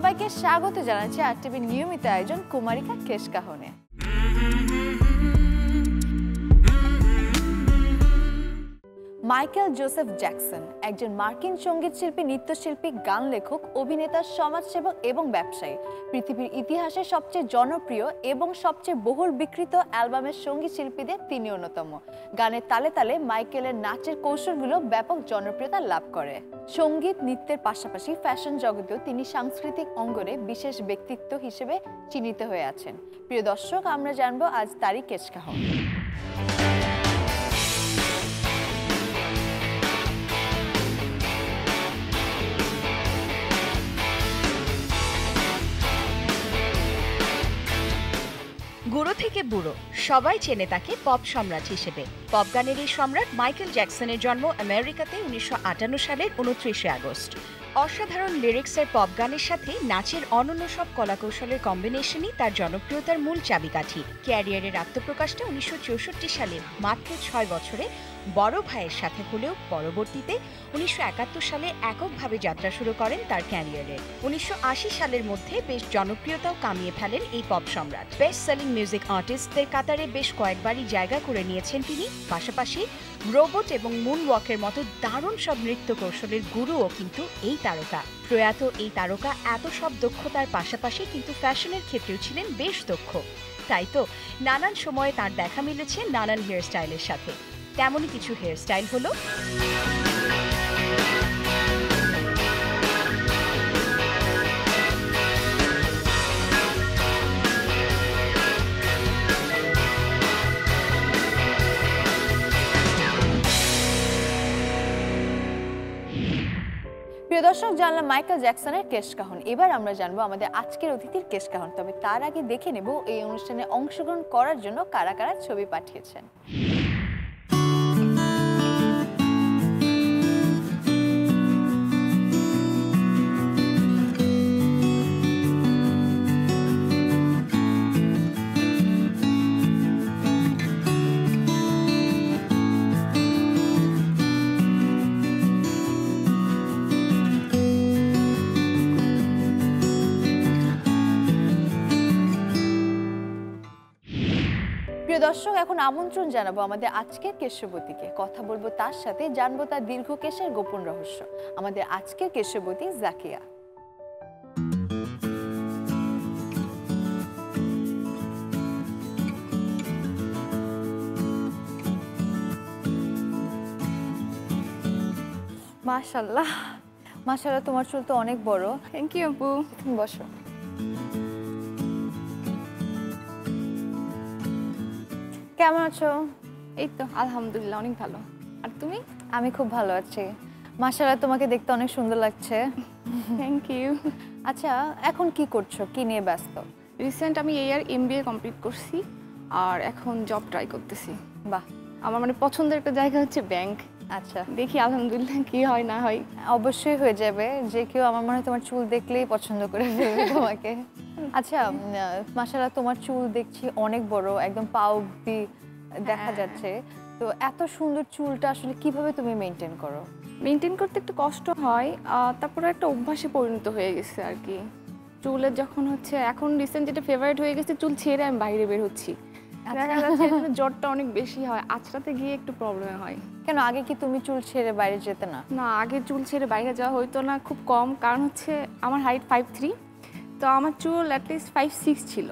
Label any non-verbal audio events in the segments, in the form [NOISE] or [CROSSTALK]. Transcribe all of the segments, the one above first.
সবাইকে স্বাগত জানাচ্ছি আর টিভির নিয়মিত আয়োজন কুমারিকা কেশকাহনে। মাইকেল জোসেফ জ্যাকসন, একজন মার্কিন সংগীত শিল্পী নৃত্যশিল্পী, গান লেখক, অভিনেতা, সমাজসেবক এবং ব্যবসায়ী। পৃথিবীর ইতিহাসে সবচেয়ে জনপ্রিয় এবং সবচেয়ে বহুল বিকৃত অ্যালবামের সংগীত শিল্পীদের তিনি অন্যতম। গানের তালে তালে মাইকেলের নাচের কৌশলগুলো ব্যাপক জনপ্রিয়তা লাভ করে। সংগীত, নৃত্যের পাশাপাশি ফ্যাশন জগতেও তিনি সাংস্কৃতিক অঙ্গনে বিশেষ ব্যক্তিত্ব হিসেবে চিহ্নিত হয়ে আছেন। প্রিয় দর্শক, আমরা জানব আজ তারই কেচকাহন থেকে বুড়ো। সবাই চেনে তাকে পপ সম্রাট হিসেবে। পপ গানের এই সম্রাট মাইকেল জ্যাকসনের জন্ম আমেরিকাতে উনিশশো সালের উনত্রিশে আগস্ট। অসাধারণ লিরিক্সের পপ গানের সাথে নাচের অনন্য সব কলাকৌশলের কম্বিনেশনই তার জনপ্রিয়তার মূল চাবিকাঠি। ক্যারিয়ারের আত্মপ্রকাশটা উনিশশো সালে মাত্র ছয় বছরে বড় ভাইয়ের সাথে হলেও পরবর্তীতে উনিশশো একাত্তর সালে এককভাবে যাত্রা শুরু করেন তার ক্যারিয়ারে। উনিশশো আশি সালের মধ্যে বেশ জনপ্রিয়তাও কামিয়ে ফেলেন এই পপ সম্রাট। বেস্ট সেলিং মিউজিক আর্টিস্টদের কাতারে বেশ কয়েকবারই জায়গা করে নিয়েছেন তিনি। পাশাপাশি রোবট এবং মুন ওয়াকের মতো দারুণ সব নৃত্য কৌশলের গুরুও কিন্তু এই তারকা। প্রয়াত এই তারকা এত সব দক্ষতার পাশাপাশি কিন্তু ফ্যাশনের ক্ষেত্রেও ছিলেন বেশ দক্ষ। তাই তো, নানান সময়ে তার দেখা মিলেছে নানান হেয়ার স্টাইলের সাথে। তেমনই কিছু হেয়ার স্টাইল হলো। প্রিয় দর্শক, জানলাম মাইকেল জ্যাকসনের কেশ কাহন এবার আমরা জানব আমাদের আজকের অতিথির কেশ কাহন তবে তার আগে দেখে নেব এই অনুষ্ঠানে অংশগ্রহণ করার জন্য কারা কারা ছবি পাঠিয়েছেন। দর্শক এখন আমন্ত্রণ জানাব আমাদের আজকের কেশবতীকে। কথা বলব তার সাথে জানব তার দীর্ঘ কেশের গোপন রহস্য। আমাদের আজকের কেশবতী জাকিয়া। মাশাল্লাহ মাশাল্লাহ তোমার চুল তো অনেক বড়। থ্যাংক ইউ আপু। বসো। কেমন আছো? এই তো আলহামদুলিল্লাহ অনেক ভালো। আর তুমি? আমি খুব ভালো আছি। মাশাআল্লাহ তোমাকে দেখতে অনেক সুন্দর লাগছে। থ্যাংক ইউ আচ্ছা এখন কি করছ? কি নিয়ে ব্যস্ত? রিসেন্ট আমি এই ইয়ার এমবিএ কমপ্লিট করছি আর এখন জব ট্রাই করতেছি। বাহ। আমার মানে পছন্দের একটা জায়গা হচ্ছে ব্যাংক আচ্ছা। দেখি আলহামদুলিল্লাহ কি হয় না হয়। অবশ্যই হয়ে যাবে। যে কেউ আমার মনে হয় তোমার চুল দেখলেই পছন্দ করে ফেলবে তোমাকে। আচ্ছা [LAUGHS] মাশাআল্লাহ তোমার চুল দেখছি অনেক বড় একদম পা অব্দি দেখা হ্যাঁ। যাচ্ছে। তো এত সুন্দর চুলটা আসলে কীভাবে তুমি মেনটেন করো? মেনটেন করতে একটু কষ্ট হয় তারপরে একটা অভ্যাসে পরিণত হয়ে গেছে আর কি। চুলের যখন হচ্ছে এখন রিসেন্ট যেটা ফেভারিট হয়ে গেছে চুল ছেড়ে আমি বাইরে বের হচ্ছি। দেখা যাচ্ছে এখানে জ্বরটা অনেক বেশি হয় আঁচড়াতে গিয়ে একটু প্রবলেম হয়। কেন আগে কি তুমি চুল ছেড়ে বাইরে যেতে না? না আগে চুল ছেড়ে বাইরে যাওয়া হইতো না খুব কম। কারণ হচ্ছে আমার হাইট ফাইভ থ্রি তো আমার চুল অ্যাটলিস্ট ফাইভ সিক্স ছিল।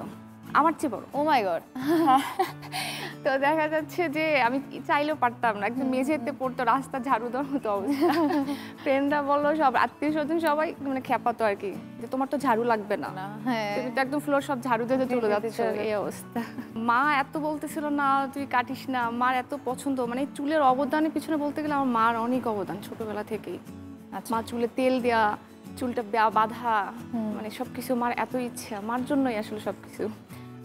আমার চেয়ে বড়। ও মাই গড তো দেখা যাচ্ছে যে আমি চাইলেও পারতাম না। একদম মেঝেতে পড়তো রাস্তা ঝাড়ু দেওয়ার মতো অবস্থা। ফ্রেন্ডরা বলল সব আত্মীয় স্বজন সবাই মানে খেপাতো আর কি যে তোমার তো ঝাড়ু লাগবে না। হ্যাঁ। তুমি তো একদম ফ্লোর সব ঝাড়ু দিতে চলে যাচ্ছে। এই অবস্থা। মা এত বলতেছিল না তুই কাটিস না। মার এত পছন্দ মানে চুলের অবদানের পিছনে বলতে গেলে আমার মার অনেক অবদান ছোটবেলা থেকেই। আচ্ছা। মা চুলে তেল দেয়া চুলটা বাঁধা মানে সবকিছু মার এত ইচ্ছা। মার জন্যই আসলে সবকিছু।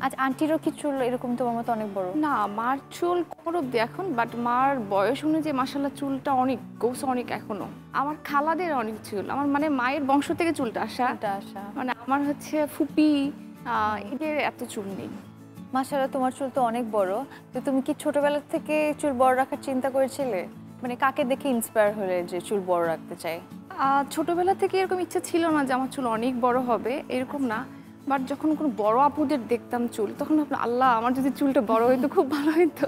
আজ আন্টিরও কি চুল এরকম তোমার মতো অনেক বড়? না মার চুল কোমর অব্দি এখন বাট মার বয়স অনুযায়ী মাসাল্লাহ চুলটা অনেক গৌস অনেক এখনও। আমার খালাদের অনেক চুল। আমার মানে মায়ের বংশ থেকে চুলটা আসা। আসা। মানে আমার হচ্ছে ফুপি এদের এত চুল নেই। মাশাআল্লাহ তোমার চুল তো অনেক বড়। তো তুমি কি ছোটবেলা থেকে চুল বড় রাখার চিন্তা করেছিলে? মানে কাকে দেখে ইন্সপায়ার হলে যে চুল বড় রাখতে চাই ছোটবেলা থেকে এরকম ইচ্ছা ছিল না যে আমার চুল অনেক বড় হবে এরকম না। বাট যখন কোনো বড় আপুদের দেখতাম চুল, তখন আল্লাহ, আমার যদি চুলটা বড় হইতো, খুব ভালো হইতো।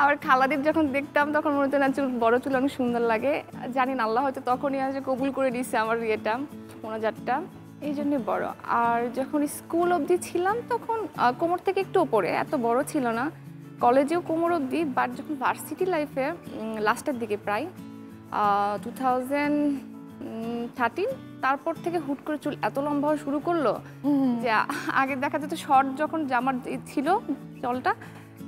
আবার খালাদের যখন দেখতাম, তখন মনে হতো, না, চুল, বড় চুল অনেক সুন্দর লাগে। জানি না, আল্লাহ হয়তো তখনই আসে, কবুল করে দিচ্ছে আমার ইয়েটা মোনাজারটা এই জন্যে বড়। আর যখন স্কুল অবধি ছিলাম, তখন কোমর থেকে একটু ওপরে, এত বড় ছিল না। কলেজেও কোমর অবধি, বাট যখন ভার্সিটি লাইফে লাস্টের দিকে প্রায় টু থাউজেন্ড থার্টিন তারপর থেকে হুট করে চুল এত লম্বা হওয়া শুরু করল যে আগে দেখা যেত শর্ট যখন জামার ছিল চলটা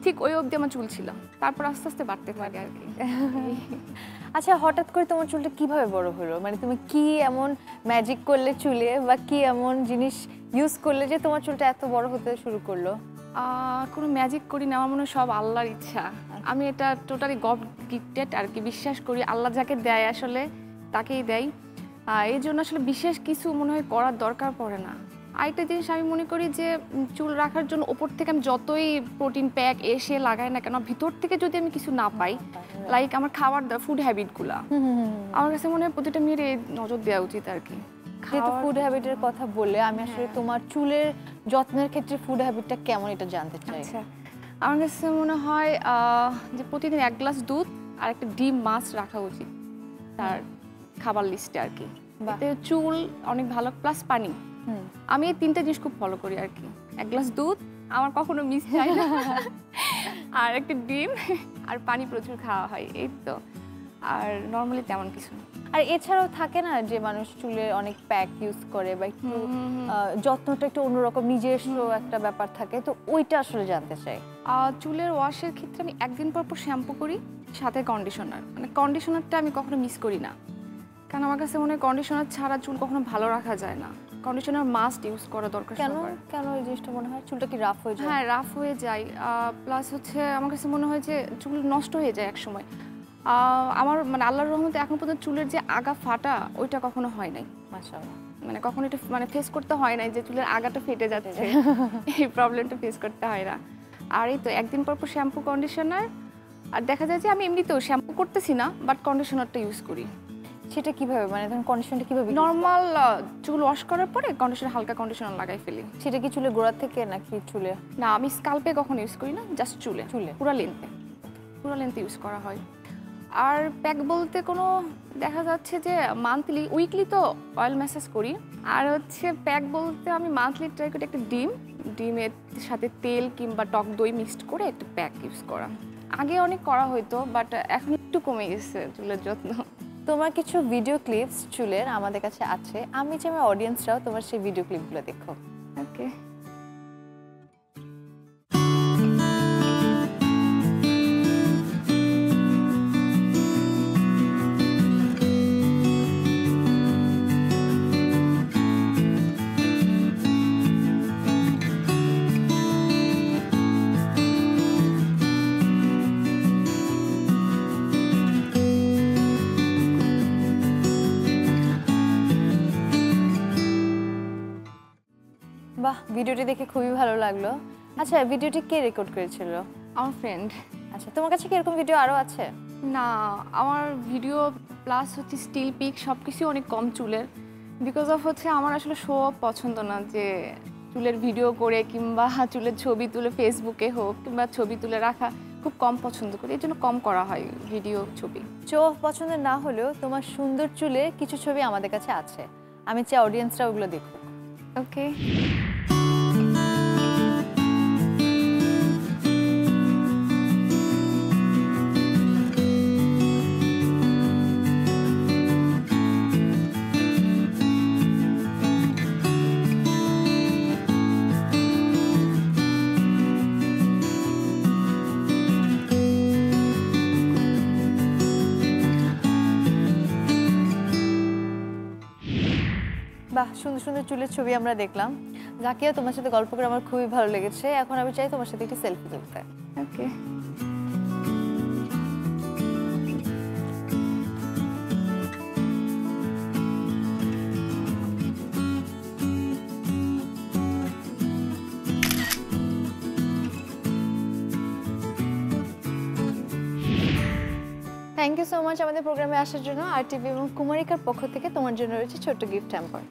ঠিক ওই অবধি আমার চুল ছিল। তারপর আস্তে আস্তে বাড়তে থাকে আর কি। [LAUGHS] আচ্ছা হঠাৎ করে তোমার চুলটা কীভাবে বড় হলো? মানে তুমি কি এমন ম্যাজিক করলে চুলে বা কি এমন জিনিস ইউজ করলে যে তোমার চুলটা এত বড় হতে শুরু করল? কোনো ম্যাজিক করি না আমার মনে সব আল্লাহর ইচ্ছা। আমি এটা টোটালি গড গিফটেড আর কি বিশ্বাস করি আল্লাহ যাকে দেয় আসলে তাকেই দেয়। এই জন্য আসলে বিশেষ কিছু মনে হয় করার দরকার পড়ে না। আরেকটা জিনিস আমি মনে করি যে চুল রাখার জন্য ওপর থেকে আমি যতই প্রোটিন প্যাক এসে লাগাই না কেন ভিতর থেকে যদি আমি কিছু না পাই লাইক আমার খাবার ফুড হ্যাবিটগুলা আমার কাছে মনে হয় প্রতিটা মেয়ের নজর দেওয়া উচিত আর কি। যেহেতু ফুড হ্যাবিটের কথা বললে আমি আসলে হ্যাঁ। তোমার চুলের যত্নের ক্ষেত্রে ফুড হ্যাবিটটা কেমন এটা জানতে চাই। আচ্ছা। আমার কাছে মনে হয় যে প্রতিদিন এক গ্লাস দুধ আর একটা ডিম মাছ রাখা উচিত। তার খাবার লিস্টে আর কি। এতে চুল অনেক ভালো প্লাস পানি। আমি এই তিনটা জিনিস খুব ফলো করি আর কি। এক গ্লাস দুধ আমার কখনো মিস যায় না। [LAUGHS] আর একটা ডিম আর পানি প্রচুর খাওয়া হয় এই তো। আর নর্মালি তেমন কিছু না। আর এছাড়াও থাকে না যে মানুষ চুলে অনেক প্যাক ইউজ করে বা একটু যত্নটা একটু অন্যরকম নিজস্ব একটা ব্যাপার থাকে তো ওইটা আসলে জানতে চাই। চুলের ওয়াশের ক্ষেত্রে আমি একদিন পর পর শ্যাম্পু করি সাথে কন্ডিশনার মানে কন্ডিশনারটা আমি কখনো মিস করি না। কারণ আমার কাছে মনে হয় কন্ডিশনার ছাড়া চুল কখনো ভালো রাখা যায় না। কন্ডিশনার মাস্ট ইউজ করা দরকার কেন। কেন এই জিনিসটা মনে হয়? চুলটা কি রাফ হয়ে যায়? হ্যাঁ রাফ হয়ে যায়। প্লাস হচ্ছে আমার কাছে মনে হয় যে চুল নষ্ট হয়ে যায় একসময়। আমার মানে আল্লাহর রহমতে এখন পর্যন্ত চুলের যে আগা ফাটা ওইটা কখনো হয় নাই। মাশাআল্লাহ। মানে কখনো এটা মানে ফেস করতে হয় নাই যে চুলের আগাটা ফেটে যাচ্ছে। [LAUGHS] এই প্রবলেমটা ফেস করতে হয় না। আর এই তো একদিন পর পর শ্যাম্পু কন্ডিশনার আর দেখা যায় যে আমি এমনিতেও শ্যাম্পু করতেছি না বাট কন্ডিশনারটা ইউজ করি। সেটা কীভাবে? মানে ধরুন কন্ডিশনটা কীভাবে নর্মাল চুল ওয়াশ করার পরে কন্ডিশনার হালকা কন্ডিশনার লাগাই ফেলি। সেটা কি চুলে গোড়া থেকে নাকি চুলে? না আমি স্কাল্পে কখনো ইউজ করি না জাস্ট চুলে। চুলে। পুরো লেন্থে পুরো লেন্থে ইউজ করা হয়। আর প্যাক বলতে কোনো দেখা যাচ্ছে যে মান্থলি উইকলি তো অয়েল ম্যাসাজ করি। আর হচ্ছে প্যাক বলতে আমি মান্থলি ট্রাই করি একটা ডিম। ডিমের সাথে তেল কিংবা টক দই মিক্সড করে একটা প্যাক ইউজ করা। আগে অনেক করা হতো বাট এখন একটু কমে গেছে চুলের যত্ন। তোমার কিছু ভিডিও ক্লিপস চুলের আমাদের কাছে আছে। আমি চাই আমার অডিয়েন্সরাও তোমার সেই ভিডিও ক্লিপগুলো দেখো। ওকে ভিডিওটি দেখে খুবই ভালো লাগল। আচ্ছা ভিডিওটি কে রেকর্ড করেছিল? আমার ফ্রেন্ড আচ্ছা তোমার কাছে কি এরকম ভিডিও আরও আছে? না আমার ভিডিও প্লাস হচ্ছে স্টিল পিক সব কিছু অনেক কম চুলের। বিকজ অফ হচ্ছে আমার আসলে শো অফ পছন্দ না যে চুলের ভিডিও করে কিংবা চুলের ছবি তুলে ফেসবুকে হোক কিংবা ছবি তুলে রাখা খুব কম পছন্দ করি। এই জন্য কম করা হয় ভিডিও ছবি। চোখ পছন্দের না হলেও তোমার সুন্দর চুলে কিছু ছবি আমাদের কাছে আছে। আমি চাই অডিয়েন্সরা ওগুলো দেখুক। ওকে সুন্দর সুন্দর চুলের ছবি আমরা দেখলাম। জাকিয়া তোমার সাথে গল্প করে আমার খুবই ভালো লেগেছে। এখন আমি চাই তোমার সাথে একটি সেলফি তুলতে। Okay thank you so much আমাদের প্রোগ্রামে আসার জন্য। আর টিভি এবং কুমারিকার পক্ষ থেকে তোমার জন্য রয়েছে ছোট্ট গিফট হ্যাম্পার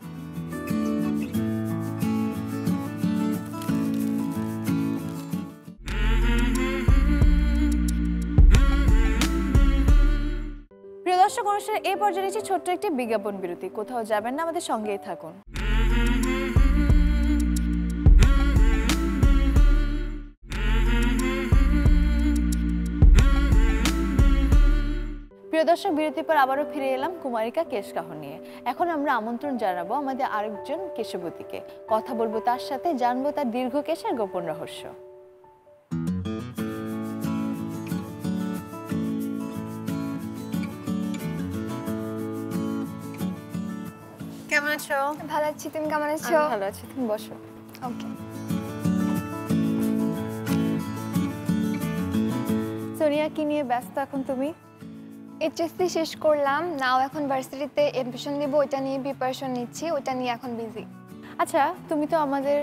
অনুষ্ঠানের এই পর্যায়ে রয়েছে ছোট্ট একটি বিজ্ঞাপন বিরতি। কোথাও যাবেন না, আমাদের সঙ্গেই থাকুন। প্রিয় দর্শক, বিরতির পর আবারও ফিরে এলাম কুমারিকা কেশকাহ নিয়ে। এখন আমরা আমন্ত্রণ জানাব আমাদের আরেকজন কেশবতীকে। কথা বলব তার সাথে, জানব তার দীর্ঘ কেশের গোপন রহস্য। কেমন আছো? ভালো আছি তুমি কেমন আছো? ভালো আছি তুমি বসো। ওকে সোনিয়া কি নিয়ে ব্যস্ত এখন তুমি? এইচএসসি শেষ করলাম নাও এখন ভার্সিটিতে এডমিশন নিব ওইটা নিয়ে প্রিপারেশন নিচ্ছি ওইটা নিয়ে এখন বিজি আচ্ছা তুমি তো আমাদের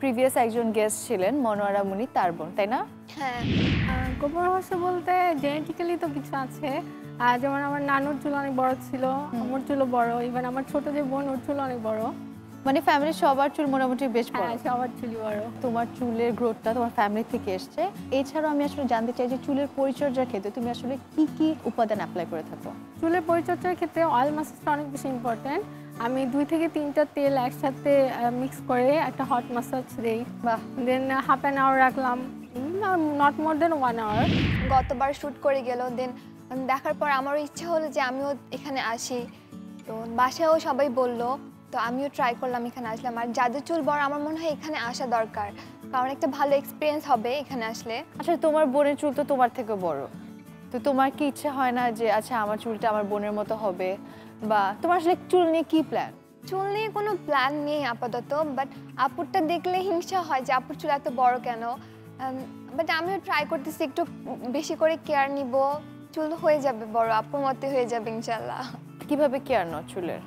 প্রিভিয়াস একজন গেস্ট ছিলেন মনোয়ারা মুনি তার বোন তাই না? হ্যাঁ। গোপন রহস্য বলতে জেনেটিক্যালি তো কিছু আছে। যেমন আমার নানুর চুল অনেক বড় ছিল আমার চুলও বড় ইভেন আমার ছোট যে বোন ওর চুল অনেক বড়। মানে ফ্যামিলির সবার চুল মোটামুটি বেশ বড়। হ্যাঁ সবার চুলই বড়। তোমার চুলের গ্রোথটা তোমার ফ্যামিলি থেকে এসছে। এছাড়াও আমি আসলে জানতে চাই যে চুলের পরিচর্যার ক্ষেত্রে তুমি আসলে কি কি উপাদান অ্যাপ্লাই করে থাকো? চুলের পরিচর্যার ক্ষেত্রে অয়েল ম্যাসাজটা অনেক বেশি ইম্পর্ট্যান্ট আমি দুই থেকে তিনটা তেল একসাথে মিক্স করে একটা হট ম্যাসাজ দিই। বাহ! দেন হাফ অ্যান আওয়ার রাখলাম। Not more than one hour গতবার শ্যুট করে গেল। দেন দেখার পর আমারও ইচ্ছা হলো যে আমিও এখানে আসি। তো বাসায়ও সবাই বলল তো আমিও ট্রাই করলাম এখানে আসলাম। আর যাদের চুল বড় আমার মনে হয় এখানে আসা দরকার। কারণ একটা ভালো এক্সপিরিয়েন্স হবে এখানে আসলে। আচ্ছা তোমার বোনের চুল তো তোমার থেকে বড়। তো তোমার কি ইচ্ছে হয় না যে আচ্ছা আমার চুলটা আমার বোনের মতো হবে? বা তোমার আসলে চুল নিয়ে কি প্ল্যান চুল নিয়ে কোনো প্ল্যান নেই আপাতত বাট আপুরটা দেখলে হিংসা হয় যে আপুর চুল এত বড় কেন? বাট আমিও ট্রাই করতেছি একটু বেশি করে কেয়ার নিব। চুল হয়ে যাবে বড় আপুর মতে হয়ে যাবে ইনশাল্লাহ। কীভাবে কেয়ার নাও চুলের?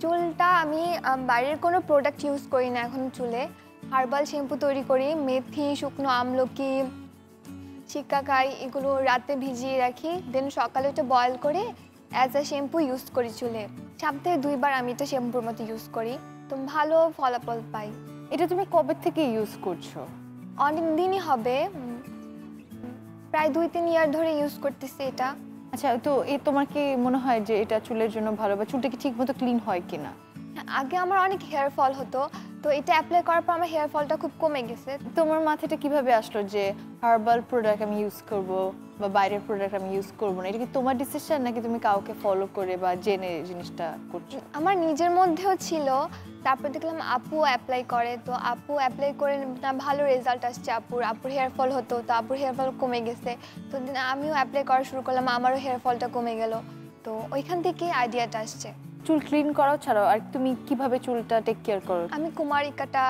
চুলটা আমি বাইরের কোনো প্রোডাক্ট ইউজ করি না এখন চুলে। হার্বাল শ্যাম্পু তৈরি করি মেথি শুকনো আমলকি শিকাকাই এগুলো রাতে ভিজিয়ে রাখি। দেন সকালে ওটা বয়েল করে। অ্যাজ আ শ্যাম্পু ইউজ করি চুলে। সপ্তাহে দুইবার আমি এটা শ্যাম্পুর মতো ইউজ করি। তো ভালো ফলাফল পাই। এটা তুমি কবে থেকে ইউজ করছ? অনেক দিনই হবে। প্রায় দুই তিন ইয়ার ধরে ইউজ করতেছি এটা। আচ্ছা তো এ তোমার কি মনে হয় যে এটা চুলের জন্য ভালো বা চুলটা কি ঠিক মতো ক্লিন হয় কিনা? আগে আমার অনেক হেয়ার ফল হতো। তো এটা অ্যাপ্লাই করার পর আমার হেয়ার ফলটা খুব কমে গেছে। তোমার মাথাটা কীভাবে আসলো যে হার্বাল প্রোডাক্ট আমি ইউজ করব? বা বাইরের প্রোডাক্ট আমি ইউজ করব না। এটা কি তোমার ডিসিশন নাকি তুমি কাউকে ফলো করে বা জেনে জিনিসটা করছ? আমার নিজের মধ্যেও ছিল। তারপর দেখলাম আপু অ্যাপ্লাই করে। তো আপু অ্যাপ্লাই করে না ভালো রেজাল্ট আসছে আপুর। আপুর হেয়ার ফল হতো তো আপুর হেয়ার ফল কমে গেছে। তো আমিও অ্যাপ্লাই করা শুরু করলাম আমারও হেয়ার ফলটা কমে গেল। তো ওইখান থেকে আইডিয়াটা আসছে। চুল ক্লিন করাও ছাড়াও আর তুমি কীভাবে চুলটা টেক কেয়ার করো? আমি কুমারিকাটা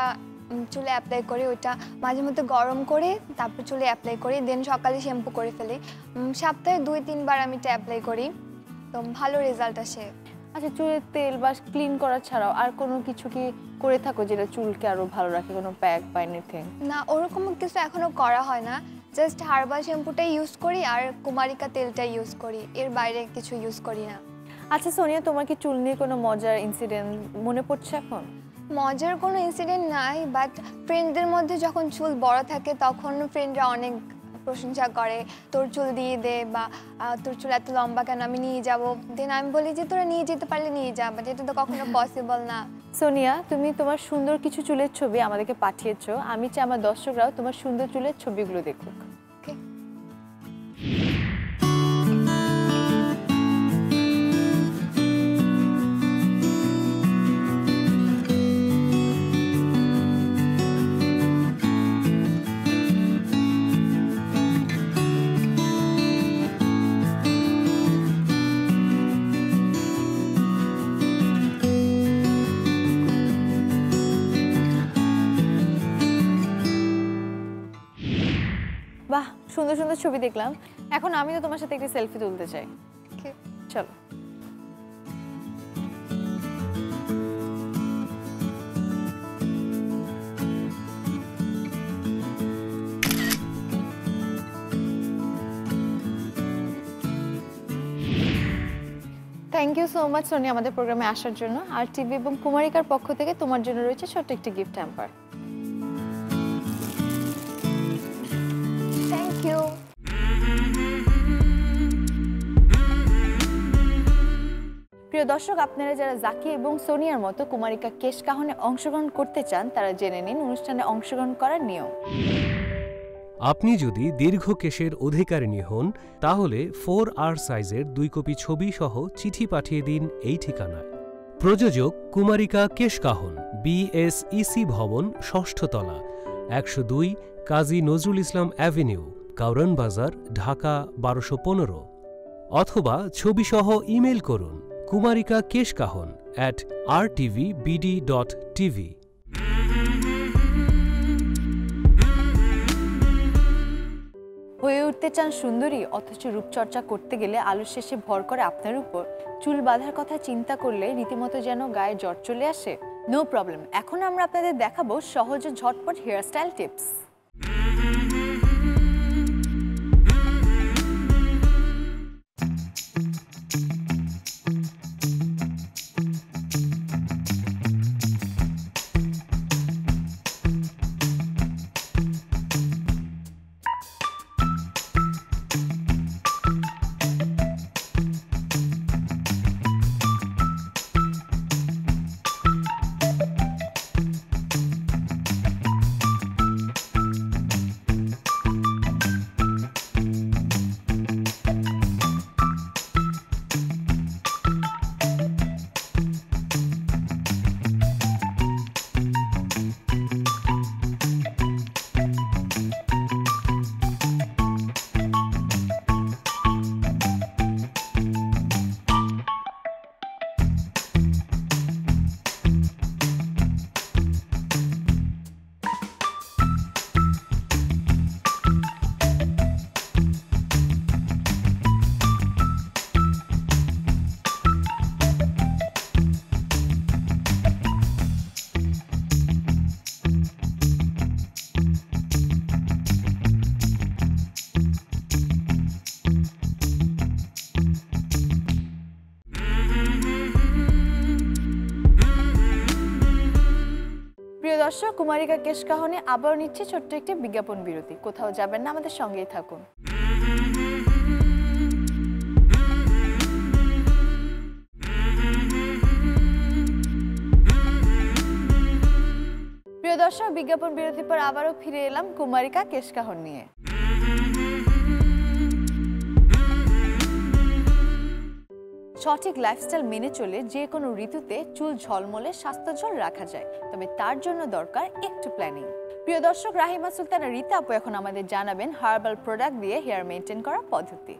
চুলে অ্যাপ্লাই করি ওইটা মাঝে মধ্যে গরম করে তারপর চুলে অ্যাপ্লাই করি দেন সকালে শ্যাম্পু করে ফেলি। সপ্তাহে দুই তিনবার আমি এটা অ্যাপ্লাই করি। তো ভালো রেজাল্ট আসে। আচ্ছা চুলের তেল বা ক্লিন করা ছাড়াও আর কোনো কিছু কি করে থাকো যেটা চুলকে আরও ভালো রাখে কোনো প্যাক বা এনিথিং না ওরকম কিছু এখনও করা হয় না। জাস্ট হার্বাল শ্যাম্পুটাই ইউজ করি আর কুমারিকা তেলটা ইউজ করি। এর বাইরে কিছু ইউজ করি না। আচ্ছা সোনিয়া তোমার কি চুল নিয়ে কোনো মজার ইনসিডেন্ট মনে পড়ছে এখন? মজার কোনো ইনসিডেন্ট নাই বাট ফ্রেন্ডদের মধ্যে যখন চুল বড় থাকে তখন ফ্রেন্ডরা অনেক প্রশংসা করে তোর চুল দিয়ে দে বা তোর চুল এত লম্বা কেন? আমি নিয়ে যাব। দেন আমি বলি যে তোরা নিয়ে যেতে পারলে নিয়ে যা বাট এটা তো কখনো [LAUGHS] পসিবল না। সোনিয়া তুমি তোমার সুন্দর কিছু চুলের ছবি আমাদেরকে পাঠিয়েছো। আমি চাই আমার দর্শকরাও তোমার সুন্দর চুলের ছবিগুলো দেখুক। সুন্দর সুন্দর ছবি দেখলাম। এখন আমি তো তোমার সাথে একটি সেলফি তুলতে চাই। চলো। Thank you so much Soni আমাদের প্রোগ্রামে আসার জন্য। আর টিভি এবং কুমারিকার পক্ষ থেকে তোমার জন্য রয়েছে ছোট্ট একটি গিফট হ্যাম্পার প্রিয় দর্শক, আপনারা যারা জাকি এবং সোনিয়ার মতো কুমারিকা কেশ কাহনে অংশগ্রহণ করতে চান, তারা জেনে নিন অনুষ্ঠানে অংশগ্রহণ করার নিয়ম। আপনি যদি দীর্ঘ কেশের অধিকারিণী হন, তাহলে ফোর আর সাইজের দুই কপি ছবি সহ চিঠি পাঠিয়ে দিন এই ঠিকানায়। প্রযোজক কুমারিকা কেশকাহন বিএসইসি ভবন, ষষ্ঠ তলা, একশো দুই কাজী নজরুল ইসলাম অ্যাভিনিউ, কাউরন বাজার, ঢাকা বারোশো পনেরো। অথবা ছবিসহ ইমেল করুন Kumarika Keshkahan at R TV BD dot TV হয়ে উঠতে চান সুন্দরী, অথচ রূপচর্চা করতে গেলে আলুর শেষে ভর করে আপনার উপর। চুল বাঁধার কথা চিন্তা করলে রীতিমতো যেন গায়ে জ্বর চলে আসে। নো প্রবলেম এখন আমরা আপনাদের দেখাবো সহজ ঝটপট হেয়ারস্টাইল টিপস দর্শক কুমারিকা কেশ কাহনে আবার নিচ্ছে ছোট্ট একটি বিজ্ঞাপন বিরতি। কোথাও যাবেন না, আমাদের সঙ্গেই থাকুন। প্রিয় দর্শক, বিজ্ঞাপন বিরতির পর আবারও ফিরে এলাম কুমারিকা কেশকাহন নিয়ে। সঠিক লাইফস্টাইল মেনে চলে যে কোনো ঋতুতে চুল ঝলমলে স্বাস্থ্যঝল রাখা যায়। তবে তার জন্য দরকার একটু প্ল্যানিং প্রিয় দর্শক, রাহিমা সুলতানা, রীতা আপু এখন আমাদের জানাবেন হার্বাল প্রোডাক্ট দিয়ে হেয়ার মেনটেন করার পদ্ধতি।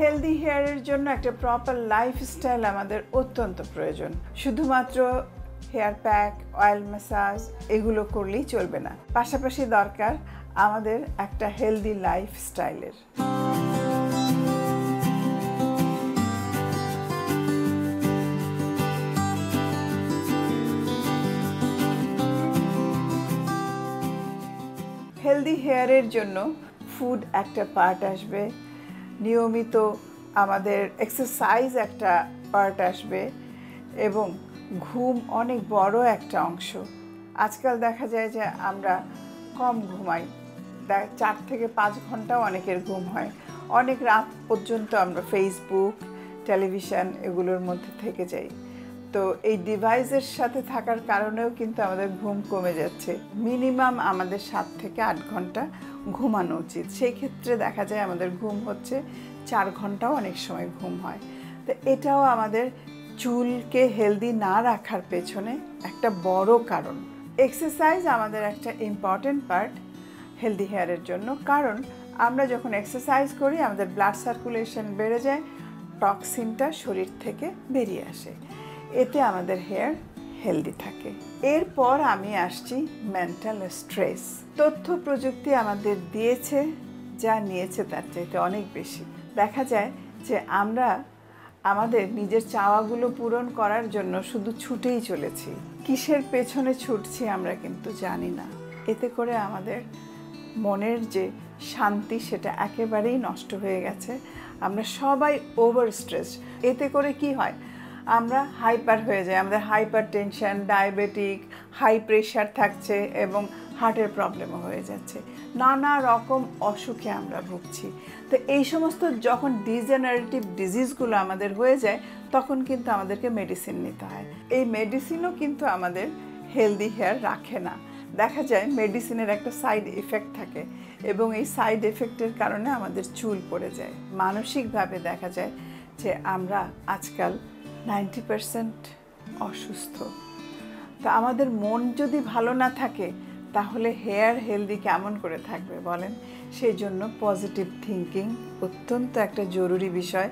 হেলদি হেয়ারের জন্য একটা প্রপার লাইফস্টাইল আমাদের অত্যন্ত প্রয়োজন। শুধুমাত্র হেয়ার প্যাক অয়েল ম্যাসাজ এগুলো করলেই চলবে না। পাশাপাশি দরকার আমাদের একটা হেলদি লাইফস্টাইলের হেলদি হেয়ারের জন্য ফুড একটা পার্ট আসবে। নিয়মিত আমাদের এক্সারসাইজ একটা পার্ট আসবে এবং ঘুম অনেক বড় একটা অংশ। আজকাল দেখা যায় যে আমরা কম ঘুমাই। চার থেকে পাঁচ ঘন্টাও অনেকের ঘুম হয়। অনেক রাত পর্যন্ত আমরা ফেসবুক টেলিভিশন এগুলোর মধ্যে থেকে যাই। তো এই ডিভাইসের সাথে থাকার কারণেও কিন্তু আমাদের ঘুম কমে যাচ্ছে। মিনিমাম আমাদের সাত থেকে আট ঘণ্টা ঘুমানো উচিত। সেই ক্ষেত্রে দেখা যায় আমাদের ঘুম হচ্ছে, চার ঘন্টাও অনেক সময় ঘুম হয়। তো এটাও আমাদের চুলকে হেলদি না রাখার পেছনে একটা বড় কারণ। এক্সারসাইজ আমাদের একটা ইম্পর্টেন্ট পার্ট হেলদি হেয়ারের জন্য। কারণ আমরা যখন এক্সারসাইজ করি, আমাদের ব্লাড সার্কুলেশন বেড়ে যায় টক্সিনটা শরীর থেকে বেরিয়ে আসে। এতে আমাদের হেয়ার হেলদি থাকে। এরপর আমি আসছি মেন্টাল স্ট্রেস তথ্য প্রযুক্তি আমাদের দিয়েছে, যা নিয়েছে তার চাইতে অনেক বেশি। দেখা যায় যে আমরা আমাদের নিজের চাওয়াগুলো পূরণ করার জন্য শুধু ছুটেই চলেছি। কিসের পেছনে ছুটছি আমরা কিন্তু জানি না। এতে করে আমাদের মনের যে শান্তি সেটা একেবারেই নষ্ট হয়ে গেছে। আমরা সবাই ওভার স্ট্রেস এতে করে কি হয়? আমরা হাইপার হয়ে যাই, আমাদের hypertension diabetic high pressure থাকছে এবং হার্টের প্রবলেমও হয়ে যাচ্ছে। নানা রকম অসুখে আমরা ভুগছি। তো এই সমস্ত যখন ডিজেনারেটিভ ডিজিজগুলো আমাদের হয়ে যায়, তখন কিন্তু আমাদেরকে মেডিসিন নিতে হয়। এই মেডিসিনও কিন্তু আমাদের হেলদি হেয়ার রাখে না। দেখা যায় মেডিসিনের একটা সাইড এফেক্ট থাকে এবং এই সাইড এফেক্টের কারণে আমাদের চুল পড়ে যায়। মানসিকভাবে দেখা যায় যে আমরা আজকাল নাইনটি পারসেন্ট অসুস্থ। তো আমাদের মন যদি ভালো না থাকে, তাহলে হেয়ার হেলদি কেমন করে থাকবে বলেন? সেই জন্য পজিটিভ থিঙ্কিং অত্যন্ত একটা জরুরি বিষয়।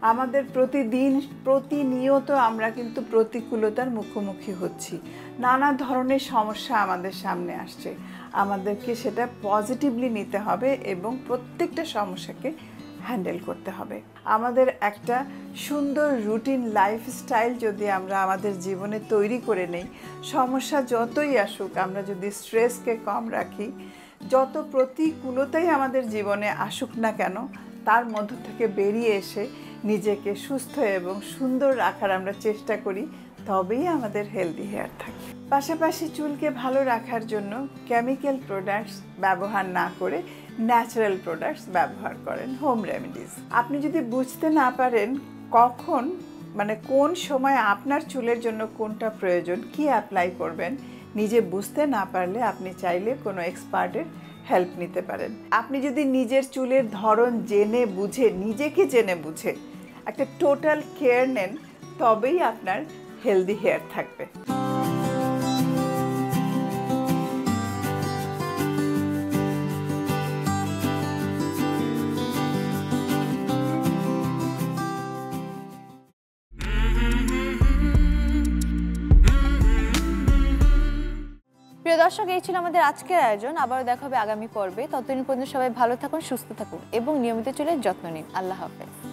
আমাদের প্রতিদিন, প্রতিনিয়ত আমরা কিন্তু প্রতিকূলতার মুখোমুখি হচ্ছি। নানা ধরনের সমস্যা আমাদের সামনে আসছে। আমাদেরকে সেটা পজিটিভলি নিতে হবে এবং প্রত্যেকটা সমস্যাকে হ্যান্ডেল করতে হবে। আমাদের একটা সুন্দর রুটিন লাইফস্টাইল যদি আমরা আমাদের জীবনে তৈরি করে নেই, সমস্যা যতই আসুক, আমরা যদি স্ট্রেসকে কম রাখি, যত প্রতিকূলতাই আমাদের জীবনে আসুক না কেন, তার মধ্য থেকে বেরিয়ে এসে নিজেকে সুস্থ এবং সুন্দর রাখার আমরা চেষ্টা করি, তবেই আমাদের হেলদি হেয়ার থাকে। পাশাপাশি চুলকে ভালো রাখার জন্য কেমিক্যাল প্রোডাক্টস ব্যবহার না করে ন্যাচারাল প্রোডাক্টস ব্যবহার করেন, হোম রেমেডিস আপনি যদি বুঝতে না পারেন কখন মানে কোন সময় আপনার চুলের জন্য কোনটা প্রয়োজন, কি অ্যাপ্লাই করবেন, নিজে বুঝতে না পারলে আপনি চাইলে কোনো এক্সপার্টের হেল্প নিতে পারেন। আপনি যদি নিজের চুলের ধরন জেনে বুঝে, নিজেকে জেনে বুঝে একটা টোটাল কেয়ার নেন, তবেই আপনার হেলদি হেয়ার থাকবে। দর্শক এই ছিল আমাদের আজকের আয়োজন। আবারও দেখা হবে আগামী পর্বে। ততদিন পর্যন্ত সবাই ভালো থাকুন, সুস্থ থাকুন এবং নিয়মিত চুলের যত্ন নিন। আল্লাহ হাফেজ।